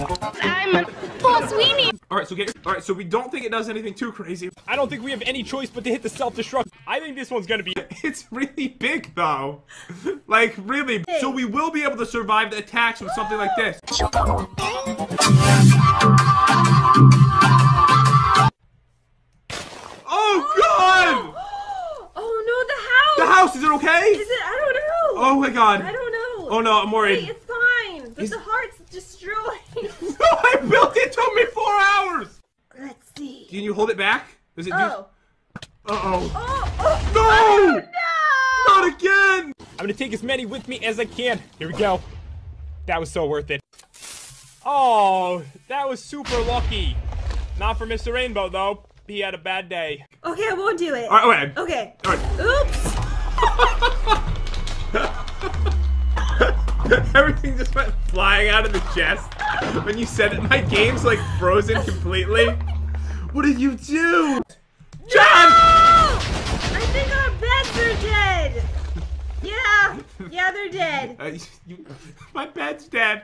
I'm Paul Sweeney. All right, so get. All right, so we don't think it does anything too crazy. I don't think we have any choice but to hit the self-destruct. I think this one's gonna be. It's really big though, like really. So we will be able to survive the attacks with something like this. Oh God! Oh no, the house! The house is it okay? Is it? I don't know. Oh my God! I don't know. Oh no, I'm worried. Wait, it's fine. But Is- the heart's destroyed. No, I built it. Took me four hours. Let's see. Can you hold it back? Does it do? Oh. Uh oh. Oh, oh. No! No! Not again! I'm gonna take as many with me as I can. Here we go. That was so worth it. Oh, that was super lucky. Not for Mr. Rainbow though. He had a bad day. Okay, I won't do it. All right, all right. Okay. All right. Oops. Everything just went flying out of the chest. When you said it, my game's like frozen completely. What did you do? John! I think our beds are dead. Yeah. Yeah, they're dead. Uh, you, my bed's dead.